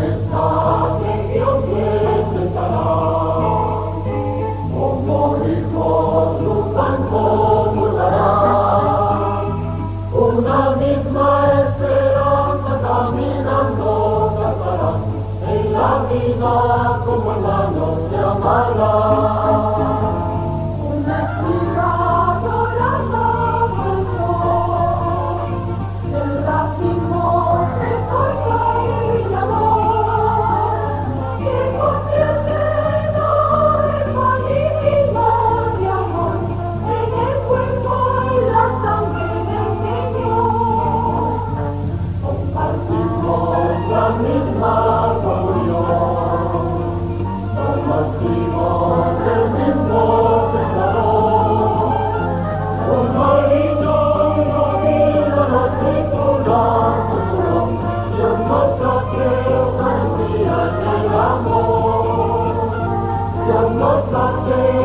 Tu que eu quero cantar e o mundo rico tudo cantar Ora vem demora ser a vida Nossa Senhora.